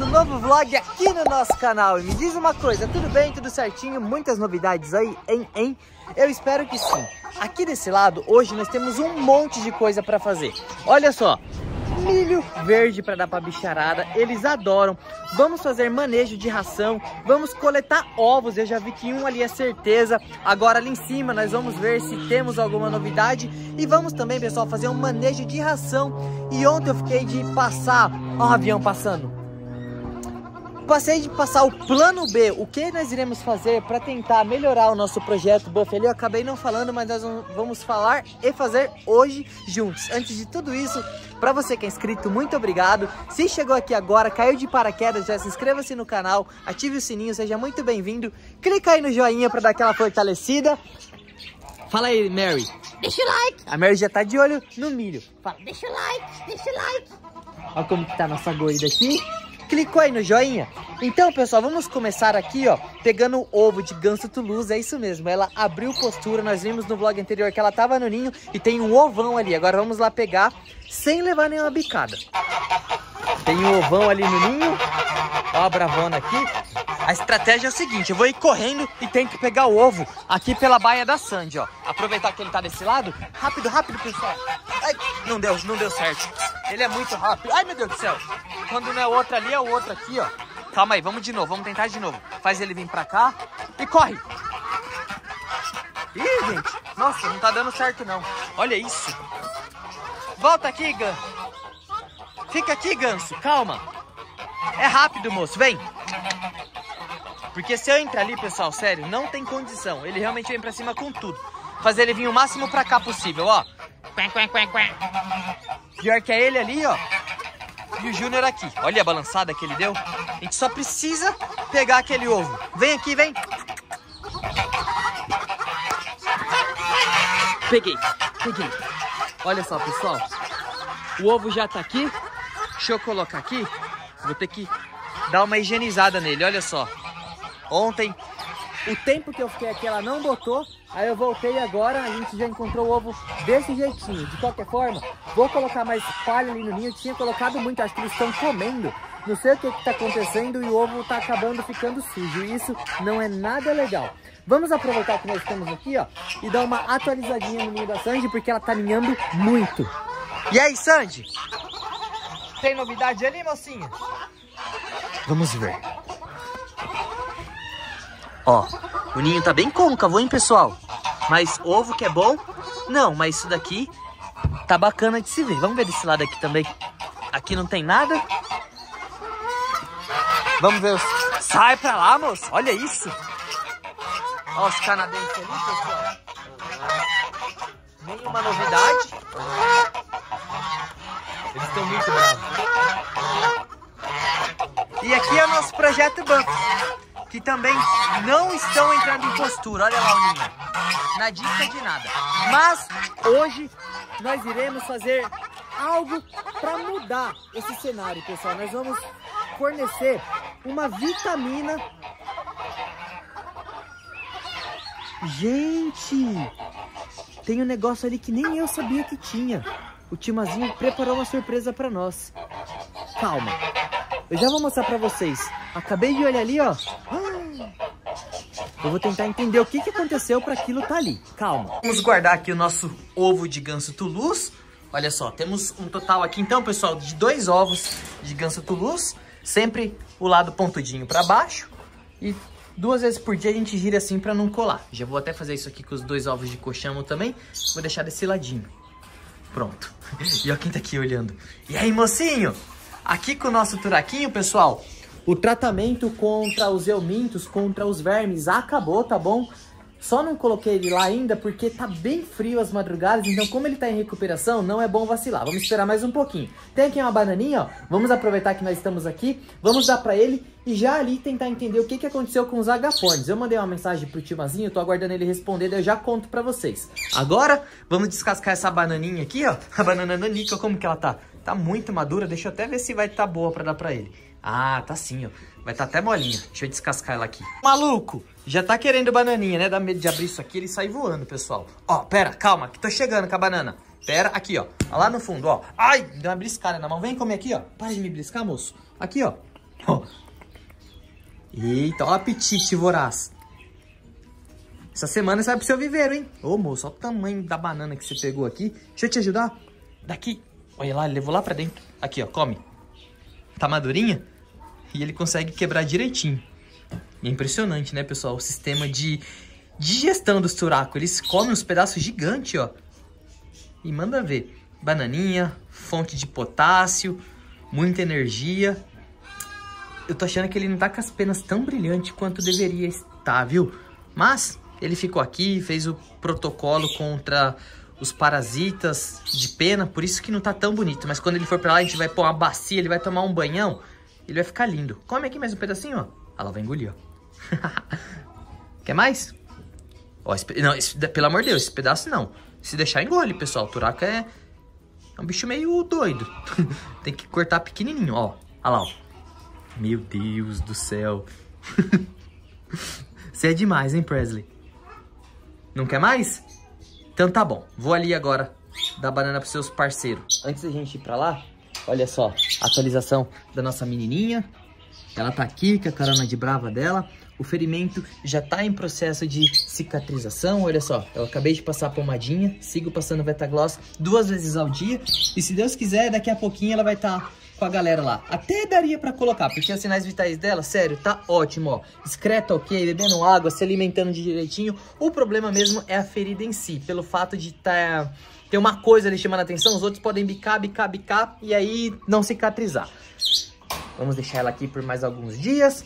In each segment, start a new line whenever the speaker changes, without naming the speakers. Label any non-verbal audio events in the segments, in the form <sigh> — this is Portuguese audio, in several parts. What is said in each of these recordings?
começando um novo vlog aqui no nosso canal. E me diz uma coisa, tudo bem, tudo certinho? Muitas novidades aí, hein, hein? Eu espero que sim. Aqui desse lado, hoje nós temos um monte de coisa para fazer. Olha só, milho verde para dar para bicharada, eles adoram. Vamos fazer manejo de ração, vamos coletar ovos, eu já vi que um ali é certeza. Agora ali em cima nós vamos ver se temos alguma novidade e vamos também, pessoal, fazer um manejo de ração. E ontem eu fiquei de passar, ó o avião passando passei de passar o plano B, o que nós iremos fazer para tentar melhorar o nosso projeto Buff ali, eu acabei não falando, mas nós vamos falar e fazer hoje juntos. Antes de tudo isso, para você que é inscrito, muito obrigado. Se chegou aqui agora, caiu de paraquedas, já se inscreva-se no canal, ative o sininho, seja muito bem-vindo. Clica aí no joinha para dar aquela fortalecida. Fala aí, Mary.
Deixa o like.
A Mary já tá de olho no milho.
Fala, deixa o like, deixa o like.
Olha como que tá a nossa gorda aqui clicou aí no joinha? Então, pessoal, vamos começar aqui, ó, pegando o ovo de ganso Toulouse, é isso mesmo, ela abriu postura, nós vimos no vlog anterior que ela tava no ninho e tem um ovão ali, agora vamos lá pegar sem levar nenhuma bicada. Tem um ovão ali no ninho, ó a bravona aqui. A estratégia é o seguinte, eu vou ir correndo e tenho que pegar o ovo aqui pela baia da Sandy, ó. Aproveitar que ele tá desse lado, rápido, rápido, pessoal. Ai, não deu, não deu certo. Ele é muito rápido. Ai, meu Deus do céu. Quando não é outro ali, é o outro aqui, ó. Calma aí, vamos de novo, vamos tentar de novo. Faz ele vir pra cá e corre. Ih, gente. Nossa, não tá dando certo, não. Olha isso. Volta aqui, Gan. Fica aqui, Ganso. Calma. É rápido, moço. Vem. Porque se eu entrar ali, pessoal, sério, não tem condição. Ele realmente vem pra cima com tudo. Fazer ele vir o máximo pra cá possível, ó. Pior que é ele ali, ó. E o Júnior aqui. Olha a balançada que ele deu. A gente só precisa pegar aquele ovo. Vem aqui, vem. Peguei, peguei. Olha só, pessoal. O ovo já tá aqui. Deixa eu colocar aqui. Vou ter que dar uma higienizada nele, olha só. Ontem, o tempo que eu fiquei aqui, ela não botou. Aí eu voltei agora, a gente já encontrou o ovo desse jeitinho. De qualquer forma, vou colocar mais palha ali no ninho. Eu tinha colocado muito, acho que eles estão comendo. Não sei o que está acontecendo e o ovo está acabando ficando sujo. E isso não é nada legal. Vamos aproveitar que nós estamos aqui, ó, e dar uma atualizadinha no ninho da Sandy, porque ela tá ninhando muito. E aí, Sandy? Tem novidade ali, mocinha? Vamos ver. Ó, o ninho tá bem côncavo, hein, pessoal? Mas ovo que é bom? Não, mas isso daqui tá bacana de se ver. Vamos ver desse lado aqui também. Aqui não tem nada. Vamos ver os... Sai pra lá, moço. Olha isso. Olha os canadenses ali, pessoal. Nenhuma novidade. Eles estão muito bravos. E aqui é o nosso projeto banco que também não estão entrando em postura. Olha lá o ninho. Na dica de nada. Mas hoje nós iremos fazer algo para mudar esse cenário, pessoal. Nós vamos fornecer uma vitamina. Gente, tem um negócio ali que nem eu sabia que tinha. O Timazinho preparou uma surpresa para nós. Calma, eu já vou mostrar para vocês. Acabei de olhar ali, ó. Eu vou tentar entender o que, que aconteceu para aquilo tá ali. Calma. Vamos guardar aqui o nosso ovo de ganso Toulouse. Olha só, temos um total aqui então, pessoal, de dois ovos de ganso Toulouse. Sempre o lado pontudinho para baixo. E duas vezes por dia a gente gira assim para não colar. Já vou até fazer isso aqui com os dois ovos de coxamo também. Vou deixar desse ladinho. Pronto. <laughs> E ó quem tá aqui olhando. E aí, mocinho? Aqui com o nosso turaquinho, pessoal, o tratamento contra os eumintos, contra os vermes, acabou, tá bom? Só não coloquei ele lá ainda porque tá bem frio as madrugadas, então como ele tá em recuperação, não é bom vacilar. Vamos esperar mais um pouquinho. Tem aqui uma bananinha, ó. Vamos aproveitar que nós estamos aqui, vamos dar pra ele e já ali tentar entender o que, que aconteceu com os agapornes. Eu mandei uma mensagem pro Timazinho, tô aguardando ele responder, daí eu já conto pra vocês. Agora, vamos descascar essa bananinha aqui, ó. <laughs> A banana nanica, como que ela tá? Tá muito madura, deixa eu até ver se vai estar tá boa pra dar pra ele. Ah, tá sim, ó. Vai estar tá até molinha. Deixa eu descascar ela aqui. Maluco, já tá querendo bananinha, né? Dá medo de abrir isso aqui, ele sai voando, pessoal. Ó, pera, calma, que tô chegando com a banana. Pera, aqui, ó. Lá no fundo, ó. Ai, deu uma briscada na mão. Vem comer aqui, ó. Para de me briscar, moço. Aqui, ó. Ó. Eita, ó o apetite voraz. Essa semana você vai pro seu viveiro, hein? Ô, moço, olha o tamanho da banana que você pegou aqui. Deixa eu te ajudar. Daqui. Olha lá, ele levou lá pra dentro. Aqui, ó, come. Tá madurinha? E ele consegue quebrar direitinho. É impressionante, né, pessoal? O sistema de digestão dos turacos. Eles comem uns pedaços gigantes, ó. E manda ver. Bananinha, fonte de potássio, muita energia. Eu tô achando que ele não tá com as penas tão brilhantes quanto deveria estar, viu? Mas ele ficou aqui, fez o protocolo contra os parasitas de pena, por isso que não tá tão bonito. Mas quando ele for pra lá, a gente vai pôr uma bacia, ele vai tomar um banhão, ele vai ficar lindo. Come aqui mais um pedacinho, ó. Ah, ela vai engolir, ó. <laughs> Quer mais? Ó, esse, não, esse, pelo amor de Deus, esse pedaço não. Se deixar, engole, pessoal. O turaca é, é um bicho meio doido. <laughs> Tem que cortar pequenininho, ó. Olha lá, ó. Meu Deus do céu. <laughs> Você é demais, hein, Presley? Não quer mais? Então tá bom. Vou ali agora dar banana pros seus parceiros. Antes da gente ir pra lá, olha só. Atualização da nossa menininha. Ela tá aqui com a carona de brava dela. O ferimento já tá em processo de cicatrização. Olha só, eu acabei de passar a pomadinha. Sigo passando Vetagloss duas vezes ao dia. E se Deus quiser, daqui a pouquinho ela vai estar... Tá com a galera lá. Até daria pra colocar, porque os sinais vitais dela, sério, tá ótimo, ó. Excreta ok, bebendo água, se alimentando direitinho. O problema mesmo é a ferida em si, pelo fato de tá, ter uma coisa ali chamando a atenção, os outros podem bicar, bicar, bicar e aí não cicatrizar. Vamos deixar ela aqui por mais alguns dias.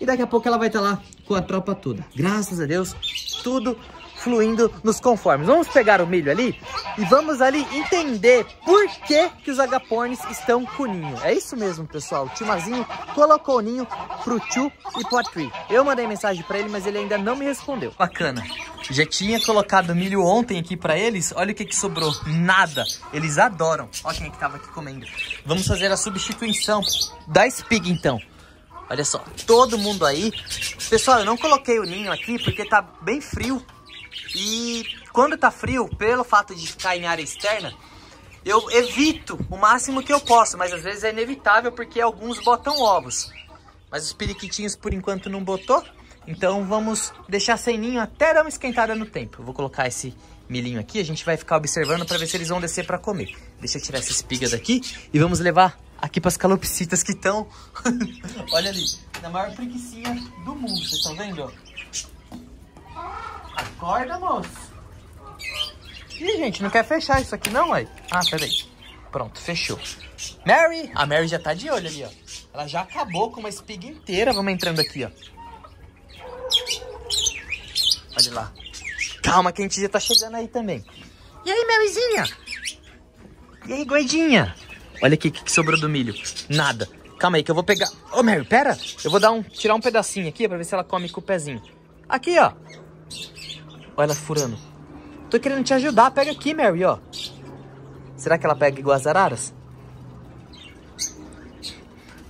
E daqui a pouco ela vai estar tá lá com a tropa toda. Graças a Deus, tudo fluindo nos conformes. Vamos pegar o milho ali e vamos ali entender por que, que os agapornis estão com ninho. É isso mesmo, pessoal. O Timazinho colocou o ninho pro Chu e pro Atri. Eu mandei mensagem para ele, mas ele ainda não me respondeu. Bacana. Já tinha colocado milho ontem aqui para eles. Olha o que, que sobrou. Nada. Eles adoram. Olha quem é que tava aqui comendo. Vamos fazer a substituição da Spig, então. Olha só, todo mundo aí. Pessoal, eu não coloquei o ninho aqui porque tá bem frio. E quando tá frio, pelo fato de ficar em área externa, eu evito o máximo que eu posso, mas às vezes é inevitável porque alguns botam ovos. Mas os periquitinhos por enquanto não botou, então vamos deixar sem ninho até dar uma esquentada no tempo. Eu vou colocar esse milhinho aqui, a gente vai ficar observando para ver se eles vão descer para comer. Deixa eu tirar essa espiga daqui e vamos levar aqui para as calopsitas que estão, <laughs> olha ali, na maior preguiçinha do mundo, vocês estão vendo? Acorda, moço. Ih, gente, não quer fechar isso aqui não, aí? Ah, peraí. Pronto, fechou. Mary! A Mary já tá de olho ali, ó. Ela já acabou com uma espiga inteira. Vamos entrando aqui, ó. Olha lá. Calma que a gente já tá chegando aí também. E aí, Maryzinha? E aí, Goidinha? Olha aqui o que, que sobrou do milho. Nada. Calma aí que eu vou pegar... Ô, Mary, pera. Eu vou dar um, tirar um pedacinho aqui pra ver se ela come com o pezinho. Aqui, ó. Olha ela furando. Tô querendo te ajudar. Pega aqui, Mary, ó. Será que ela pega igual as araras? <laughs>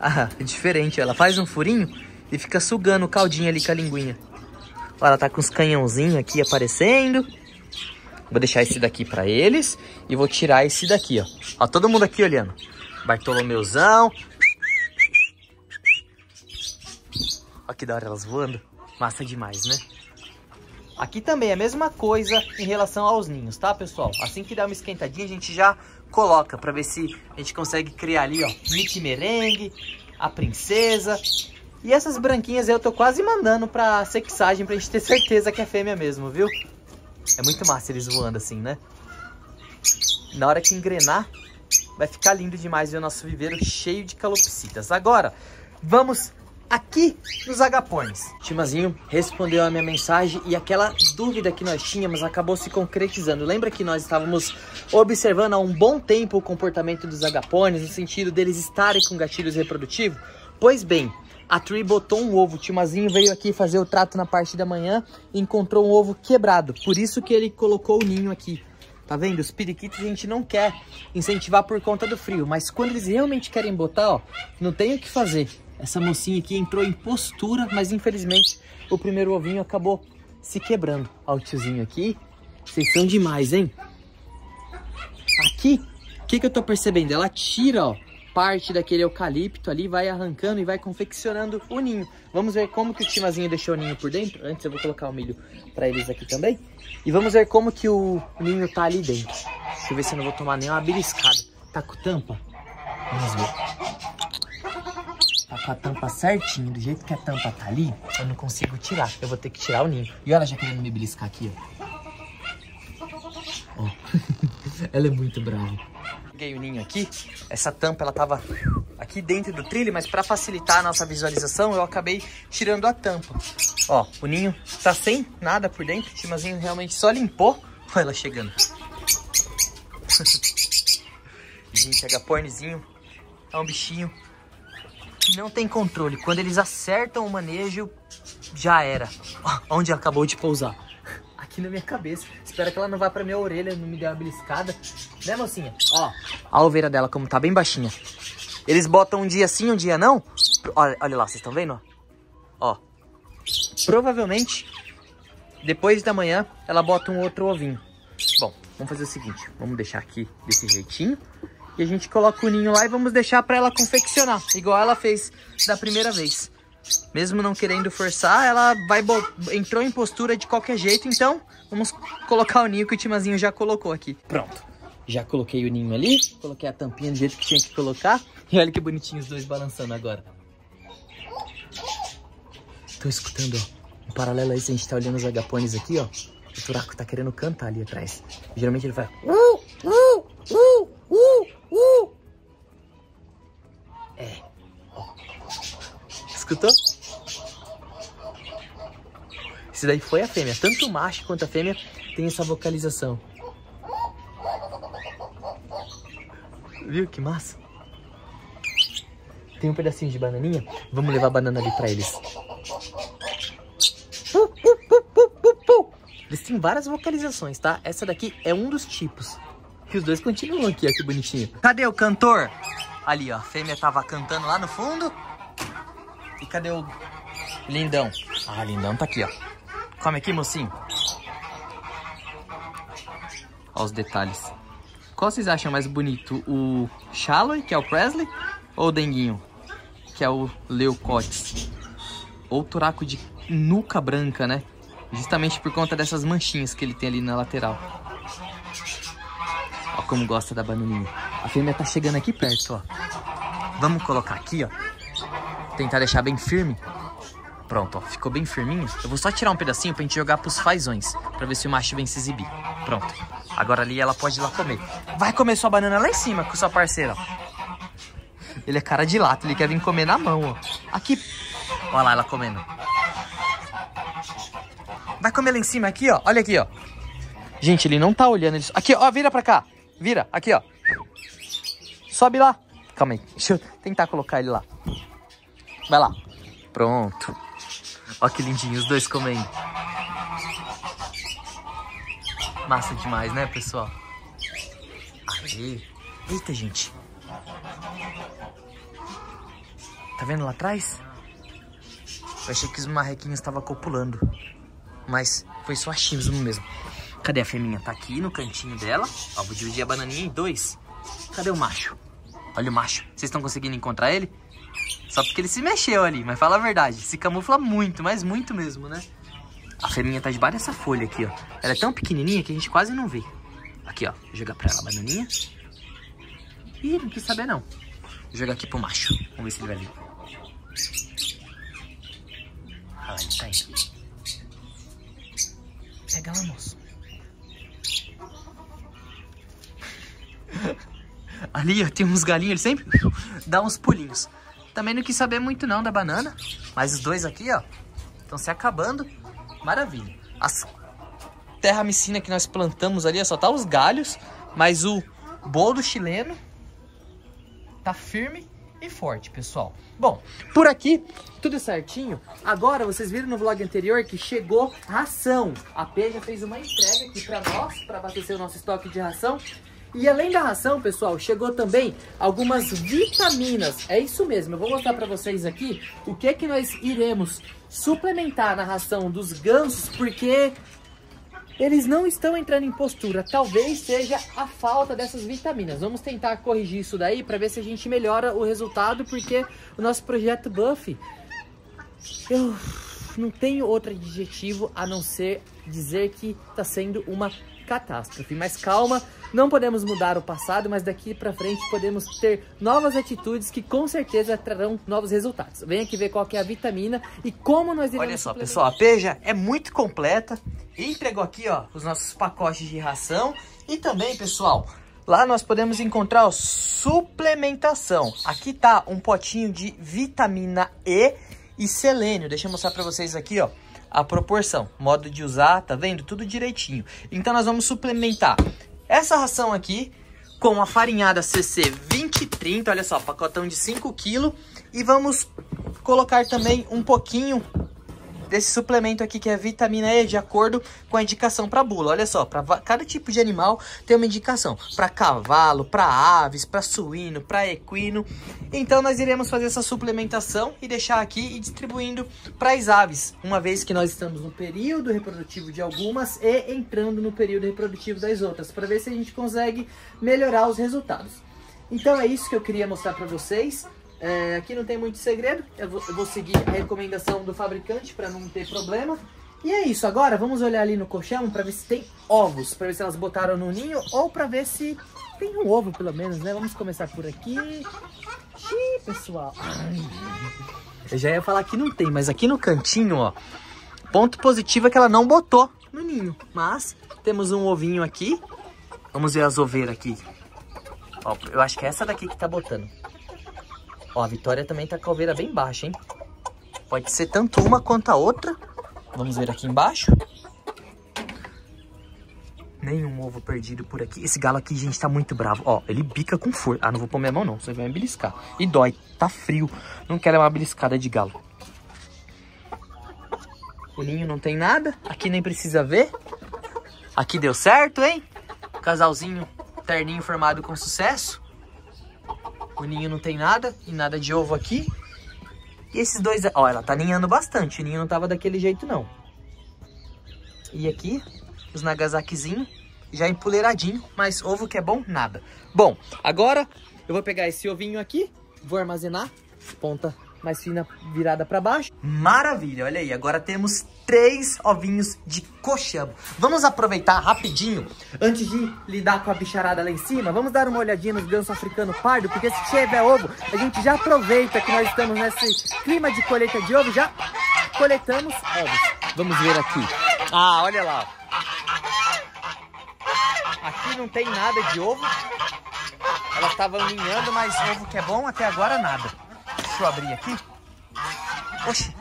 Ah, é diferente. Ela faz um furinho e fica sugando o caldinho ali com a linguinha. Ó, ela tá com os canhãozinhos aqui aparecendo. Vou deixar esse daqui pra eles. E vou tirar esse daqui, ó. Ó, todo mundo aqui olhando. Bartolomeuzão. Ó que da hora elas voando. Massa demais, né? Aqui também é a mesma coisa em relação aos ninhos, tá, pessoal? Assim que dá uma esquentadinha, a gente já coloca pra ver se a gente consegue criar ali, ó, Mickey Merengue, a princesa. E essas branquinhas eu tô quase mandando pra sexagem pra gente ter certeza que é fêmea mesmo, viu? É muito massa eles voando assim, né? Na hora que engrenar, vai ficar lindo demais ver o nosso viveiro cheio de calopsitas. Agora, vamos aqui nos agapornis. Timazinho respondeu a minha mensagem e aquela dúvida que nós tínhamos acabou se concretizando. Lembra que nós estávamos observando há um bom tempo o comportamento dos agapornis no sentido deles estarem com gatilhos reprodutivos? Pois bem, a Tree botou um ovo, o Timazinho veio aqui fazer o trato na parte da manhã e encontrou um ovo quebrado. Por isso que ele colocou o ninho aqui. Tá vendo? Os periquitos a gente não quer incentivar por conta do frio, mas quando eles realmente querem botar, ó, não tem o que fazer. Essa mocinha aqui entrou em postura, mas infelizmente o primeiro ovinho acabou se quebrando. Olha o tiozinho aqui. Vocês são demais, hein? Aqui, o que, que eu tô percebendo? Ela tira, ó, parte daquele eucalipto ali, vai arrancando e vai confeccionando o ninho. Vamos ver como que o timazinho deixou o ninho por dentro. Antes eu vou colocar o milho para eles aqui também. E vamos ver como que o ninho tá ali dentro. Deixa eu ver se eu não vou tomar nenhuma beliscada. Tá com tampa? Vamos ver. Com a tampa certinho, do jeito que a tampa tá ali, eu não consigo tirar. Eu vou ter que tirar o ninho. E olha já querendo me beliscar aqui, ó. ó. <laughs> ela é muito brava. Peguei o ninho aqui. Essa tampa, ela tava aqui dentro do trilho, mas para facilitar a nossa visualização, eu acabei tirando a tampa. Ó, o ninho tá sem nada por dentro. O timazinho realmente só limpou. Olha ela chegando. <laughs> Gente, agapornezinho é um bichinho não tem controle. Quando eles acertam o manejo, já era. <laughs> Onde ela acabou de pousar? Aqui na minha cabeça. Espero que ela não vá pra minha orelha, não me dê uma beliscada. Né, mocinha? Ó, a oveira dela como tá bem baixinha. Eles botam um dia sim, um dia não. Olha, olha lá, vocês estão vendo? Ó. Provavelmente, depois da manhã, ela bota um outro ovinho. Bom, vamos fazer o seguinte. Vamos deixar aqui desse jeitinho. E a gente coloca o ninho lá e vamos deixar para ela confeccionar. Igual ela fez da primeira vez. Mesmo não querendo forçar, ela vai entrou em postura de qualquer jeito. Então, vamos colocar o ninho que o Timazinho já colocou aqui. Pronto. Já coloquei o ninho ali. Coloquei a tampinha do jeito que tinha que colocar. E olha que bonitinho os dois balançando agora. Tô escutando, ó. Em paralelo a isso, a gente tá olhando os agapones aqui, ó. O Turaco tá querendo cantar ali atrás. Geralmente ele uh, uh, uh, uh. Escutou? Esse daí foi a fêmea. Tanto o macho quanto a fêmea tem essa vocalização. Viu que massa? Tem um pedacinho de bananinha. Vamos levar a banana ali pra eles. Eles têm várias vocalizações, tá? Essa daqui é um dos tipos. E os dois continuam aqui, ó, que bonitinho. Cadê o cantor? Ali, ó, a fêmea tava cantando lá no fundo. E cadê o lindão? Ah, lindão tá aqui, ó. Come aqui, mocinho. Ó os detalhes. Qual vocês acham mais bonito? O Shallow, que é o Presley? Ou o Denguinho, que é o Leucotes? Ou o Turaco de nuca branca, né? Justamente por conta dessas manchinhas que ele tem ali na lateral. Ó como gosta da bananinha. A fêmea tá chegando aqui perto, ó. Vamos colocar aqui, ó. Tentar deixar bem firme. Pronto, ó. Ficou bem firminho. Eu vou só tirar um pedacinho pra gente jogar pros fazões. Pra ver se o macho vem se exibir. Pronto. Agora ali ela pode ir lá comer. Vai comer sua banana lá em cima com sua parceira. Ele é cara de lata, ele quer vir comer na mão, ó. Aqui. Olha lá ela comendo. Vai comer lá em cima aqui, ó. Olha aqui, ó. Gente, ele não tá olhando. Ele... Aqui, ó. Vira pra cá. Vira. Aqui, ó. Sobe lá. Calma aí. Deixa eu tentar colocar ele lá. Vai lá. Pronto. Ó que lindinho os dois comendo. Massa demais, né, pessoal? Aê. Eita, gente. Tá vendo lá atrás? Eu achei que os marrequinhos estavam copulando. Mas foi só achismo mesmo. Cadê a fêmea? Tá aqui no cantinho dela. Ó, vou dividir a bananinha em dois. Cadê o macho? Olha o macho. Vocês estão conseguindo encontrar ele? Só porque ele se mexeu ali, mas fala a verdade. Se camufla muito, mas muito mesmo, né? A fêmea tá debaixo dessa folha aqui, ó. Ela é tão pequenininha que a gente quase não vê. Aqui, ó. Vou jogar pra ela a bananinha. Ih, não quis saber, não. Vou jogar aqui pro macho. Vamos ver se ele vai vir. Ah, ele tá indo. Pega lá, moço. <laughs> Ali, ó, tem uns galinhos, ele sempre dá uns pulinhos. Também não quis saber muito não da banana, mas os dois aqui, ó, estão se acabando. Maravilha. As terra micina que nós plantamos ali, ó, só tá os galhos, mas o bolo chileno tá firme e forte, pessoal. Bom, por aqui, tudo certinho. Agora, vocês viram no vlog anterior que chegou ração. A P já fez uma entrega aqui pra nós, pra abastecer o nosso estoque de ração. E além da ração, pessoal, chegou também algumas vitaminas. É isso mesmo, eu vou mostrar pra vocês aqui o que que nós iremos suplementar na ração dos gansos, porque eles não estão entrando em postura. Talvez seja a falta dessas vitaminas. Vamos tentar corrigir isso daí para ver se a gente melhora o resultado, porque o nosso projeto Buff, eu não tenho outro adjetivo a não ser dizer que está sendo uma catástrofe. Mas calma, não podemos mudar o passado, mas daqui para frente podemos ter novas atitudes que com certeza trarão novos resultados. Vem aqui ver qual que é a vitamina e como nós iremos...
Olha só, pessoal, a Peja é muito completa e entregou aqui, ó, os nossos pacotes de ração. E também, pessoal, lá nós podemos encontrar ó, suplementação. Aqui tá um potinho de vitamina E e selênio. Deixa eu mostrar para vocês aqui, ó a proporção, modo de usar, tá vendo? Tudo direitinho. Então nós vamos suplementar essa ração aqui com a farinhada CC 2030, olha só, pacotão de 5 kg. E vamos colocar também um pouquinho desse suplemento aqui que é vitamina E, de acordo com a indicação para bula. Olha só, para cada tipo de animal tem uma indicação. Para cavalo, para aves, para suíno, para equino. Então nós iremos fazer essa suplementação e deixar aqui e distribuindo para as aves, uma vez que nós estamos no período reprodutivo de algumas e entrando no período reprodutivo das outras, para ver se a gente consegue melhorar os resultados. Então é isso que eu queria mostrar para vocês. É, aqui não tem muito segredo, eu vou, eu vou seguir a recomendação do fabricante para não ter problema. E é isso, agora vamos olhar ali no colchão para ver se tem ovos, para ver se elas botaram no ninho ou para ver se tem um ovo pelo menos, né? Vamos começar por aqui. Xiii, pessoal. Eu já ia falar que não tem, mas aqui no cantinho, ó, ponto positivo é que ela não botou no ninho. Mas temos um ovinho aqui. Vamos ver as oveiras aqui. Ó, eu acho que é essa daqui que tá botando. Ó, a Vitória também tá com a bem baixa, hein? Pode ser tanto uma quanto a outra. Vamos ver aqui embaixo. Nenhum ovo perdido por aqui. Esse galo aqui, gente, tá muito bravo. Ó, ele bica com força. Ah, não vou pôr minha mão, não. Você vai me beliscar. E dói. Tá frio. Não quero uma beliscada de galo. O ninho não tem nada. Aqui nem precisa ver. Aqui deu certo, hein? Casalzinho terninho formado com sucesso. O ninho não tem nada, e nada de ovo aqui. E esses dois... Ó, ela tá ninhando bastante, o ninho não tava daquele jeito não. E aqui, os Nagasakizinho, já empoleiradinho, mas ovo que é bom, nada. Bom, agora eu vou pegar esse ovinho aqui, vou armazenar, ponta mais fina virada para baixo. Maravilha, olha aí, agora temos três ovinhos de coxambo. Vamos aproveitar rapidinho, antes de lidar com a bicharada lá em cima, vamos dar uma olhadinha nos gansos africanos pardo, porque se tiver ovo, a gente já aproveita que nós estamos nesse clima de colheita de ovo, já coletamos ovos. Vamos ver aqui. Ah, olha lá. Aqui não tem nada de ovo. Elas estavam ninhando, mas ovo que é bom, até agora nada. Deixa eu abrir aqui. Oxi.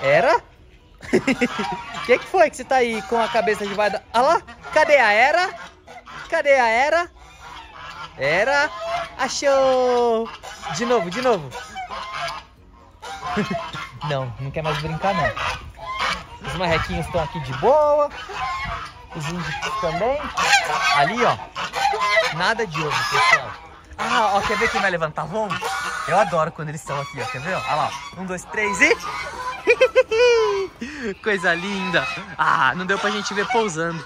Era? O <laughs> que, que foi que você tá aí com a cabeça de vai... Olha lá. Cadê a era? Cadê a era? Era. Achou. De novo, de novo. <laughs> não, não quer mais brincar não. Os marrequinhos estão aqui de boa. Os índios também. Ali, ó. Nada de ovo, pessoal. Ah, ó, quer ver quem vai levantar voo? Eu adoro quando eles estão aqui, ó. Quer ver? Olha lá. Um, dois, três e... <laughs> Coisa linda. Ah, não deu pra gente ver pousando.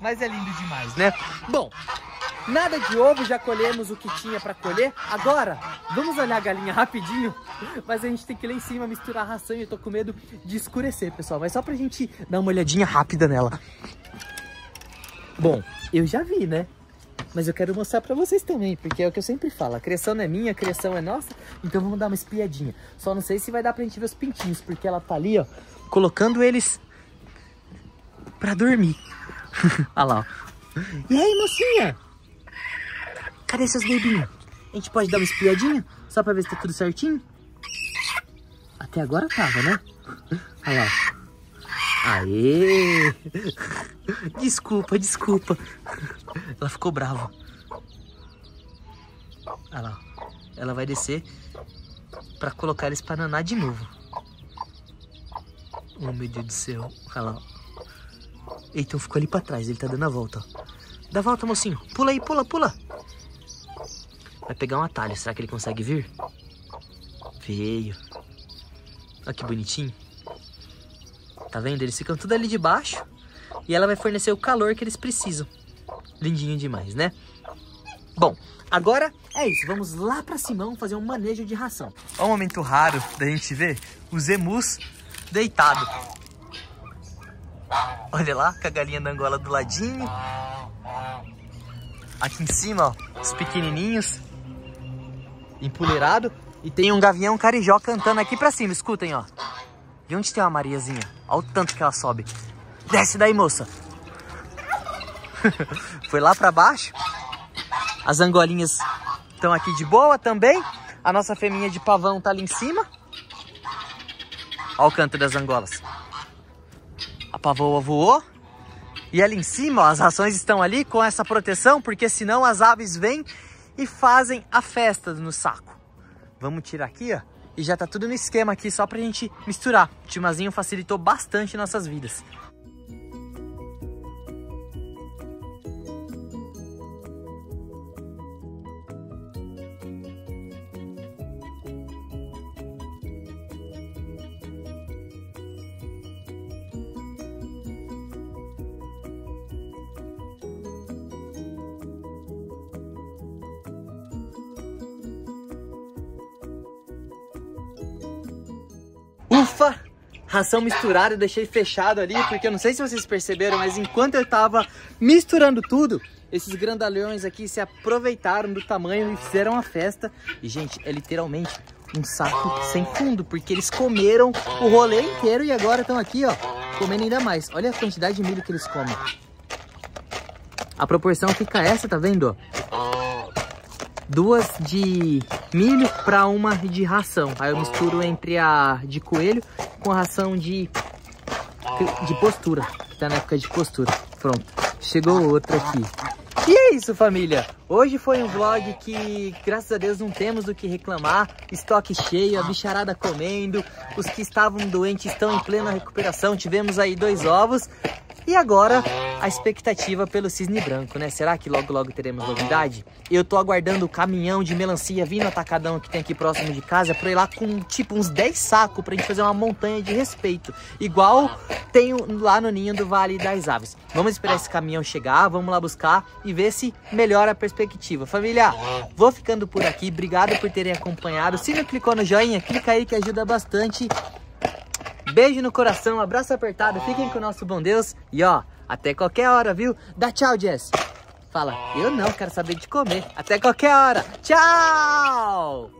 Mas é lindo demais, né? Bom, nada de ovo, já colhemos o que tinha pra colher. Agora, vamos olhar a galinha rapidinho. <laughs> Mas a gente tem que ir lá em cima misturar a ração e eu tô com medo de escurecer, pessoal. Mas só pra gente dar uma olhadinha rápida nela. Bom, eu já vi, né? Mas eu quero mostrar pra vocês também, porque é o que eu sempre falo. A criação não é minha, a criação é nossa. Então vamos dar uma espiadinha. Só não sei se vai dar pra gente ver os pintinhos, porque ela tá ali, ó, colocando eles pra dormir. <laughs> Olha lá, ó. E aí, mocinha? Cadê seus bebinhos? A gente pode dar uma espiadinha? Só pra ver se tá tudo certinho? Até agora tava, né? Olha lá. Aê! Desculpa, desculpa. Ela ficou brava. Olha lá. Ela vai descer pra colocar eles pra nanar de novo. Oh, meu Deus do céu. Olha lá. Eita, ficou ali pra trás. Ele tá dando a volta. Dá a volta, mocinho. Pula aí, pula, pula. Vai pegar um atalho. Será que ele consegue vir? Veio. Olha que bonitinho. Tá vendo? Eles ficam tudo ali de baixo e ela vai fornecer o calor que eles precisam. Lindinho demais, né? Bom, agora é isso. Vamos lá pra Simão fazer um manejo de ração. Olha um momento raro da gente ver os emus deitados. Olha lá, com a galinha da Angola do ladinho. Aqui em cima, ó, os pequenininhos. Empoleirado. E tem um gavião carijó cantando aqui pra cima, escutem, ó. Onde tem uma Mariazinha? Olha o tanto que ela sobe. Desce daí, moça. <laughs> Foi lá pra baixo. As angolinhas estão aqui de boa também. A nossa fêmea de pavão tá ali em cima. Olha o canto das angolas. A pavoa voou. E ali em cima, ó, as rações estão ali com essa proteção, porque senão as aves vêm e fazem a festa no saco. Vamos tirar aqui, ó. E já tá tudo no esquema aqui, só pra gente misturar. O timazinho facilitou bastante nossas vidas. Ração misturada, eu deixei fechado ali, porque eu não sei se vocês perceberam, mas enquanto eu tava misturando tudo, esses grandalhões aqui se aproveitaram do tamanho e fizeram a festa. E, gente, é literalmente um saco sem fundo, porque eles comeram o rolê inteiro e agora estão aqui, ó, comendo ainda mais. Olha a quantidade de milho que eles comem. A proporção fica essa, tá vendo? Duas de milho para uma de ração. Aí eu misturo entre a de coelho com a ração de, de postura. Tá na época de postura. Pronto, chegou outra aqui. E é isso, família. Hoje foi um vlog que, graças a Deus, não temos do que reclamar. Estoque cheio, a bicharada comendo. Os que estavam doentes estão em plena recuperação. Tivemos aí dois ovos. E agora a expectativa pelo cisne branco, né? Será que logo logo teremos novidade? Eu tô aguardando o caminhão de melancia vindo atacadão que tem aqui próximo de casa pra ir lá com tipo uns 10 sacos pra gente fazer uma montanha de respeito. Igual tem lá no ninho do Vale das Aves. Vamos esperar esse caminhão chegar, vamos lá buscar e ver se melhora a perspectiva. Família, vou ficando por aqui. Obrigado por terem acompanhado. Se não clicou no joinha, clica aí que ajuda bastante. Beijo no coração, abraço apertado, fiquem com o nosso bom Deus e ó, até qualquer hora, viu? Dá tchau, Jess. Fala, eu não quero saber de comer. Até qualquer hora. Tchau!